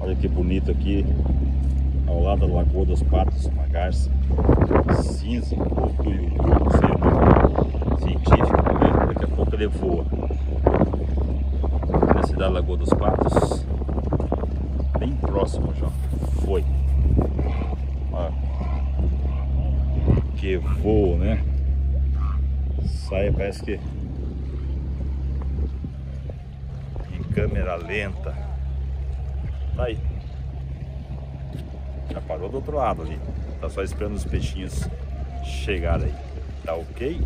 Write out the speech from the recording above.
Olha que bonito aqui, ao lado da Lagoa dos Patos, uma garça cinza, ou tuiuiu, não sei o nome científico, né? daqui a pouco ele voa. Na cidade da Lagoa dos Patos, bem próximo já, foi. Olha. Que voa, né? Sai, parece que em câmera lenta. Tá aí. Já parou do outro lado ali. Tá só esperando os peixinhos chegarem aí. Tá ok?